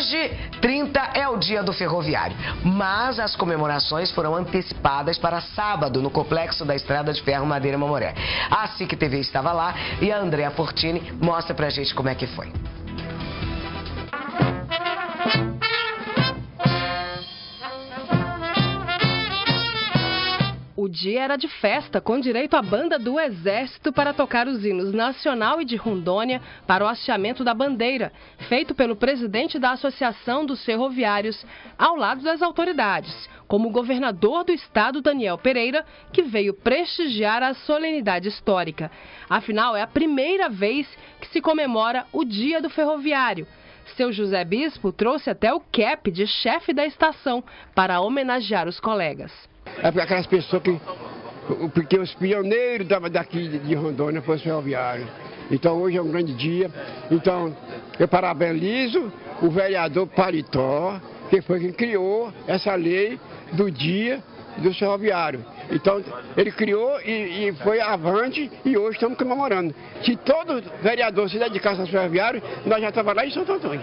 Hoje, 30 é o dia do ferroviário, mas as comemorações foram antecipadas para sábado no complexo da Estrada de Ferro Madeira Mamoré. A SIC TV estava lá e a Andrea Fortini mostra pra gente como é que foi. Dia era de festa, com direito à banda do Exército para tocar os hinos nacional e de Rondônia para o hasteamento da bandeira, feito pelo presidente da Associação dos Ferroviários, ao lado das autoridades, como o governador do estado, Daniel Pereira, que veio prestigiar a solenidade histórica. Afinal, é a primeira vez que se comemora o Dia do Ferroviário. Seu José Bispo trouxe até o cap de chefe da estação para homenagear os colegas. É aquelas pessoas que. Porque os pioneiros daqui de Rondônia foram ferroviários. Então hoje é um grande dia. Então eu parabenizo o vereador Paritó, que foi quem criou essa lei do dia do ferroviário. Então, ele criou e, e, foi avante e hoje estamos comemorando. Se todo vereador se dedicasse aos ferroviários, nós já estávamos lá em Santo Antônio.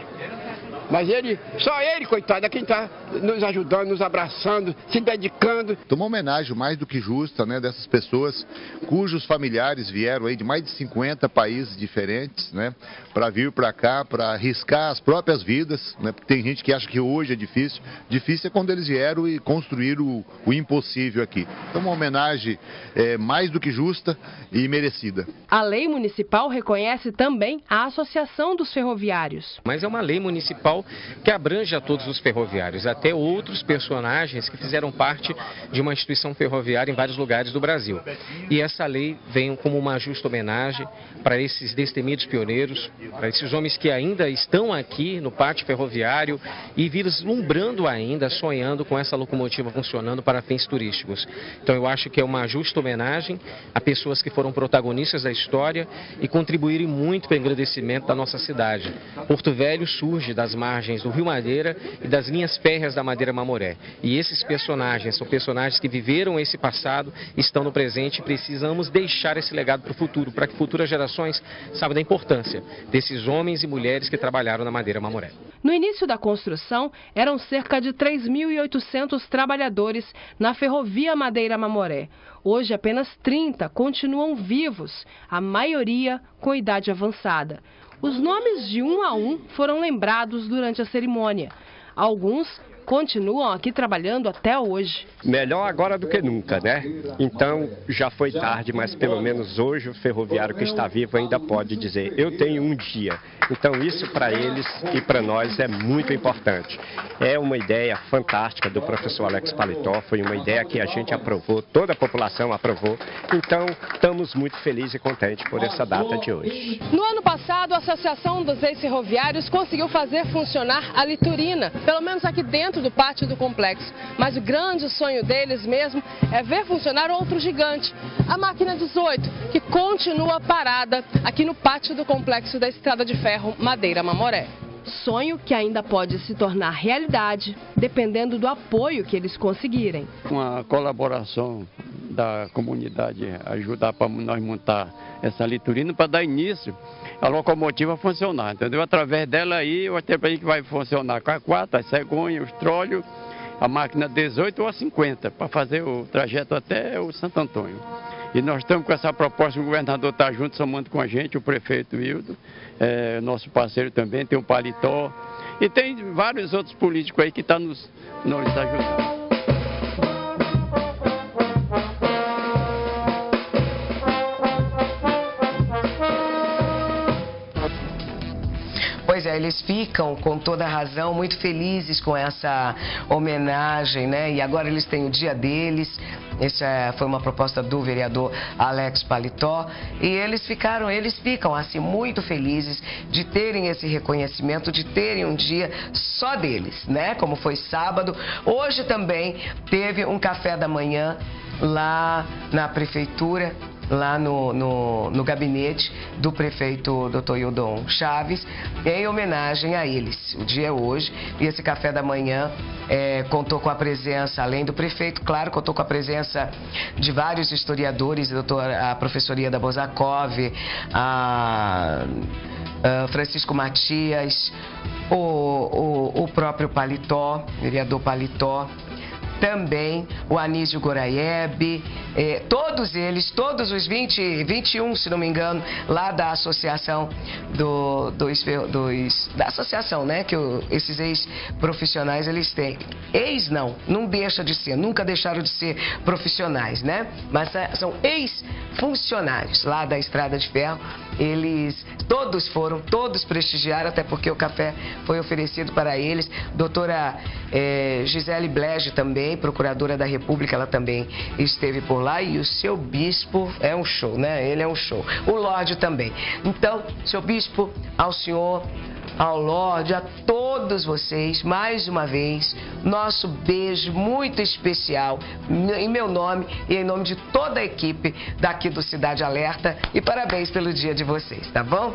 Mas ele, só ele, coitado, é quem está nos ajudando, nos abraçando, se dedicando. Uma homenagem mais do que justa, né, dessas pessoas cujos familiares vieram aí de mais de 50 países diferentes, né, para vir para cá, para arriscar as próprias vidas, né, porque tem gente que acha que hoje é difícil. Difícil é quando eles vieram e construíram o, o impossível aqui. Então, uma homenagem é, mais do que justa e merecida. A lei municipal reconhece também a Associação dos Ferroviários. Mas é uma lei municipal que abrange a todos os ferroviários, até outros personagens que fizeram parte de uma instituição ferroviária em vários lugares do Brasil. E essa lei vem como uma justa homenagem para esses destemidos pioneiros, para esses homens que ainda estão aqui no pátio ferroviário e vislumbrando ainda, sonhando com essa locomotiva funcionando para fins turísticos. Então eu acho que é uma justa homenagem a pessoas que foram protagonistas da história e contribuíram muito para o engrandecimento da nossa cidade. Porto Velho surge das margens do Rio Madeira e das linhas férreas da Madeira Mamoré. E esses personagens são personagens que viveram esse passado, estão no presente e precisamos deixar esse legado para o futuro, para que futuras gerações saibam da importância desses homens e mulheres que trabalharam na Madeira Mamoré. No início da construção, eram cerca de 3.800 trabalhadores na ferrovia Madeira Mamoré. Hoje, apenas 30 continuam vivos, a maioria com idade avançada. Os nomes de um a um foram lembrados durante a cerimônia. Alguns continuam aqui trabalhando até hoje. Melhor agora do que nunca, né? Então já foi tarde, mas pelo menos hoje o ferroviário que está vivo ainda pode dizer: eu tenho um dia. Então isso para eles e para nós é muito importante. É uma ideia fantástica do professor Alex Paletó, foi uma ideia que a gente aprovou, toda a população aprovou. Então estamos muito felizes e contentes por essa data de hoje. No ano passado, a Associação dos Ex-Ferroviários conseguiu fazer funcionar a liturina, pelo menos aqui dentro dentro do pátio do complexo. Mas o grande sonho deles mesmo é ver funcionar outro gigante, a máquina 18, que continua parada aqui no pátio do complexo da Estrada de Ferro Madeira Mamoré. Sonho que ainda pode se tornar realidade, dependendo do apoio que eles conseguirem. Uma colaboração da comunidade ajudar para nós montar essa liturina para dar início a locomotiva funcionar, entendeu? Através dela aí, o tempo aí que vai funcionar com a 4, a cegonha, os trolhos, a máquina 18 ou a 50, para fazer o trajeto até o Santo Antônio. E nós estamos com essa proposta, o governador está junto, somando com a gente, o prefeito Hildo, é, nosso parceiro também, tem o Paletó, e tem vários outros políticos aí que estão tá nos, nos ajudando. Eles ficam com toda razão muito felizes com essa homenagem, né? E agora eles têm o dia deles. Essa foi uma proposta do vereador Alex Paletó e eles ficaram, eles ficam assim muito felizes de terem esse reconhecimento, de terem um dia só deles, né? Como foi sábado. Hoje também teve um café da manhã lá na prefeitura lá no, no, no gabinete do prefeito Dr. Hildon Chaves, em homenagem a eles. O dia é hoje e esse café da manhã é, contou com a presença, além do prefeito, claro, contou com a presença de vários historiadores, doutor, a professoria da Bozakov, a, a Francisco Matias, o, o, o próprio Paletó, vereador Paletó, também o Anísio Goraieb, eh, todos eles, todos os 20, 21, se não me engano, lá da associação do, dos, dos da associação, né, que o, esses ex-profissionais eles têm. Ex não, não deixa de ser, nunca deixaram de ser profissionais, né? Mas são ex-funcionários lá da Estrada de Ferro. Eles todos foram, todos prestigiaram, até porque o café foi oferecido para eles. Doutora eh, Gisele Blege também, procuradora da República, ela também esteve por lá. E o seu bispo é um show, né? Ele é um show. O Lorde também. Então, seu bispo, ao senhor, ao Lorde, a todos vocês, mais uma vez, nosso beijo muito especial em meu nome e em nome de toda a equipe daqui do Cidade Alerta. E parabéns pelo dia de vocês, tá bom?